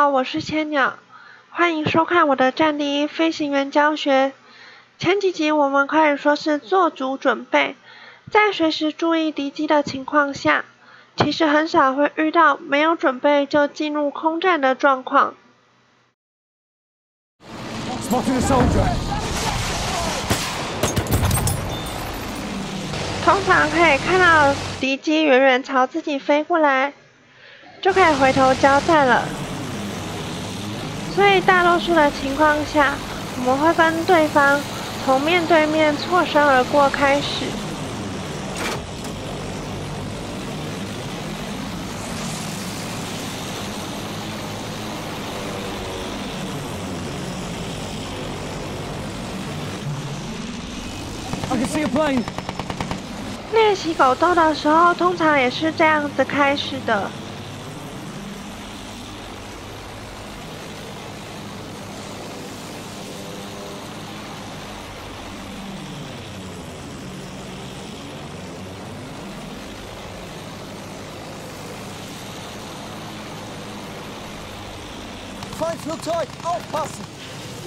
好，我是千鸟，欢迎收看我的战地飞行员教学。前几集我们可以说是做足准备，在随时注意敌机的情况下，其实很少会遇到没有准备就进入空战的状况。通常可以看到敌机远远朝自己飞过来，就可以回头交战了。所以大多数的情况下，我们会跟对方从面对面错身而过开始。练习狗斗的时候，通常也是这样子开始的。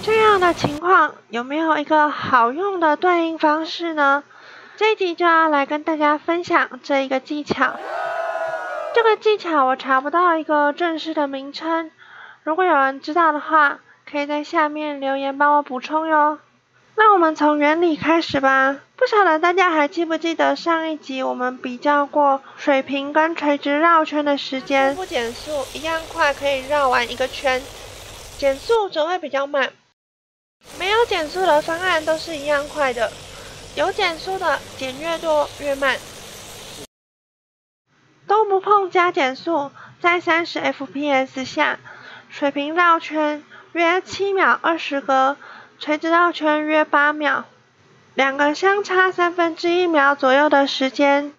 这样的情况有没有一个好用的对应方式呢？这一集就要来跟大家分享这一个技巧。这个技巧我查不到一个正式的名称，如果有人知道的话，可以在下面留言帮我补充哟。那我们从原理开始吧。不晓得大家还记不记得上一集我们比较过水平跟垂直绕圈的时间，不减速一样快，可以绕完一个圈。减速则会比较慢，没有减速的方案都是一样快的，有减速的减越多越慢。都不碰加减速，在三十 fps 下，水平绕圈约七秒二十格，垂直绕圈约八秒，两个相差三分之一秒左右的时间。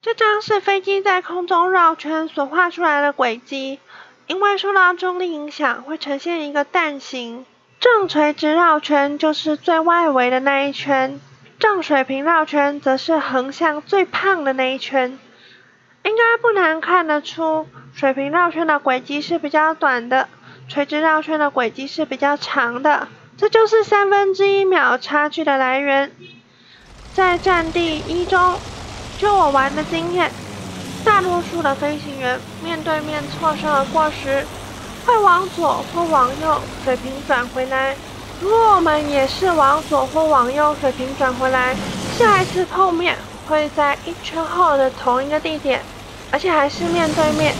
这张是飞机在空中绕圈所画出来的轨迹。因为受到重力影响，会呈现一个蛋形。正垂直绕圈就是最外围的那一圈，正水平绕圈则是横向最胖的那一圈。应该不难看得出，水平绕圈的轨迹是比较短的，垂直绕圈的轨迹是比较长的。这就是三分之一秒差距的来源。在战地一中，就我玩的经验。大多数的飞行员面对面错身而过时，会往左或往右水平转回来。如果我们也是往左或往右水平转回来，下一次碰面会在一圈后的同一个地点，而且还是面对面。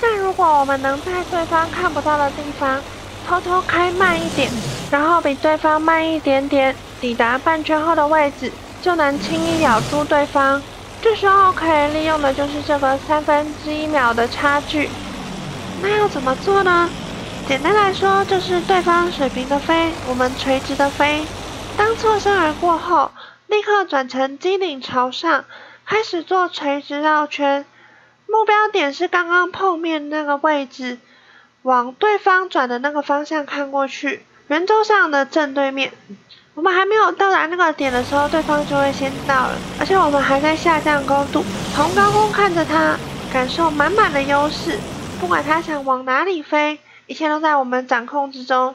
但如果我们能在对方看不到的地方偷偷开慢一点，然后比对方慢一点点抵达半圈后的位置，就能轻易咬住对方。这时候可以利用的就是这个三分之一秒的差距。那要怎么做呢？简单来说，就是对方水平的飞，我们垂直的飞。当错身而过后，立刻转成机顶朝上，开始做垂直绕圈。目标点是刚刚碰面那个位置，往对方转的那个方向看过去，圆周上的正对面。我们还没有到达那个点的时候，对方就会先到了，而且我们还在下降高度，从高空看着他，感受满满的优势。不管他想往哪里飞，一切都在我们掌控之中。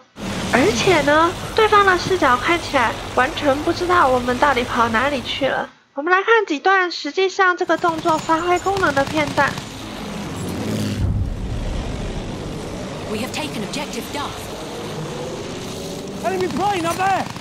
而且呢，对方的视角看起来完全不知道我们到底跑哪里去了。我们来看几段实际上这个动作发挥功能的片段。We have taken objective Duff. Enemy plane up there.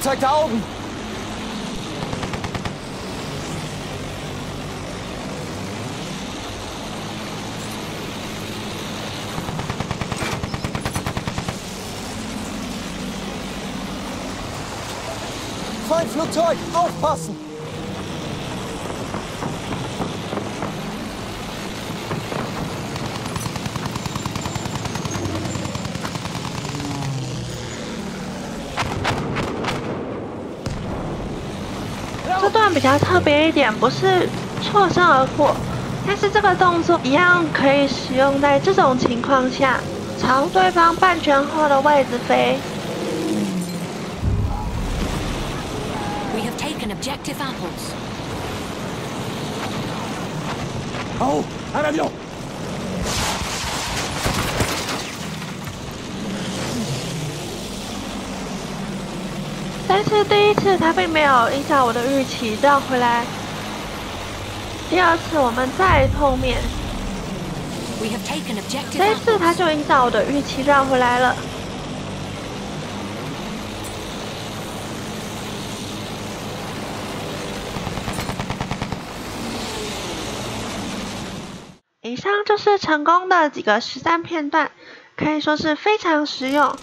Zeigt Augen. Feindflugzeug, aufpassen! 较特别一点，不是错身而过，但是这个动作一样可以使用在这种情况下，朝对方半圈后的位置飞。We have taken objective apples. 好，un avion 但是第一次他并没有影响我的预期绕回来，第二次我们再碰面这一次.他就影响我的预期绕回来了。以上就是成功的几个实战片段，可以说是非常实用。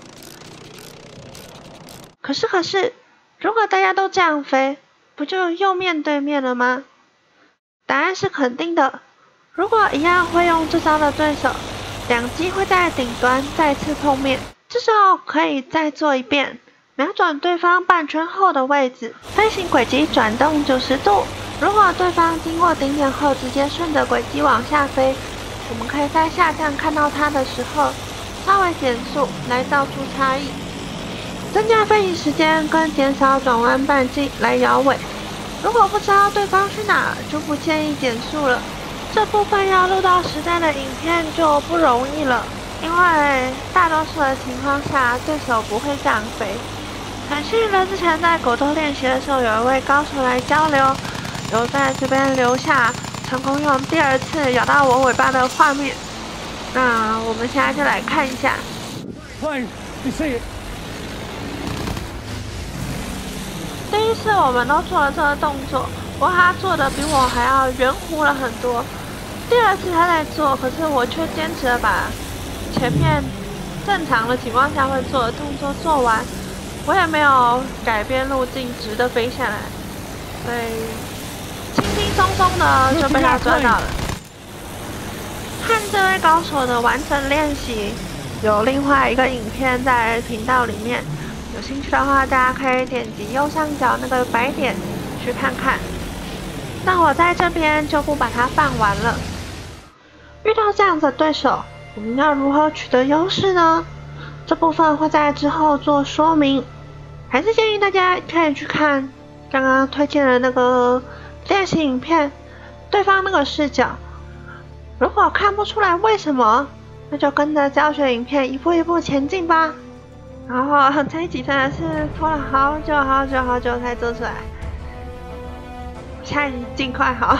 可是可是，如果大家都这样飞，不就又面对面了吗？答案是肯定的。如果一样会用这招的对手，两机会在顶端再次碰面，这时候可以再做一遍，瞄准对方半圈后的位置，飞行轨迹转动九十度。如果对方经过顶点后直接顺着轨迹往下飞，我们可以在下降看到它的时候稍微减速来造出差异，增加飞行时间跟减少转弯半径来摇尾。如果不知道对方去哪，就不建议减速了。这部分要录到实战的影片就不容易了，因为大多数的情况下对手不会这样飞。很幸运的，之前在狗豆练习的时候，有一位高手来交流，有在这边留下成功用第二次咬到我尾巴的画面。那我们现在就来看一下。一次我们都做了这个动作，不过他做的比我还要圆弧了很多。第二次他在做，可是我却坚持的把前面正常的情况下会做的动作做完，我也没有改变路径，直的飞下来，所以轻轻松松的就被他抓到了。看这位高手的完整练习，有另外一个影片在频道里面。有兴趣的话，大家可以点击右上角那个白点去看看。那我在这边就不把它放完了。遇到这样的对手，我们要如何取得优势呢？这部分会在之后做说明。还是建议大家可以去看刚刚推荐的那个练习影片，对方那个视角。如果看不出来为什么，那就跟着教学影片一步一步前进吧。然后这一集真的是拖了好久好久好久才做出来，下一集尽快好。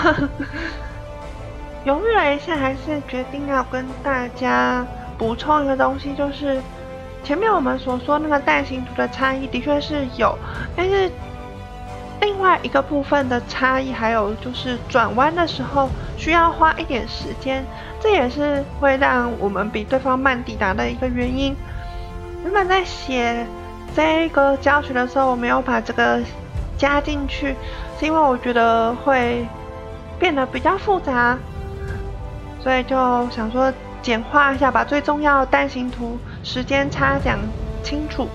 犹豫了一下，还是决定要跟大家补充一个东西，就是前面我们所说那个带形图的差异的确是有，但是另外一个部分的差异还有就是转弯的时候需要花一点时间，这也是会让我们比对方慢抵达的一个原因。原本在写这个教学的时候，我没有把这个加进去，是因为我觉得会变得比较复杂，所以就想说简化一下，把最重要的单行图时间差讲清楚。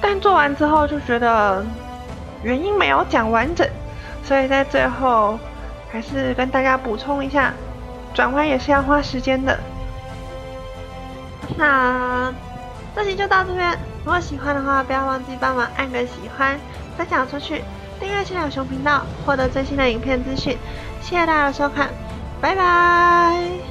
但做完之后就觉得原因没有讲完整，所以在最后还是跟大家补充一下，转弯也是要花时间的。那。这期就到这边，如果喜欢的话，不要忘记帮忙按个喜欢，分享出去，订阅千鸟熊频道，获得最新的影片资讯。谢谢大家的收看，拜拜。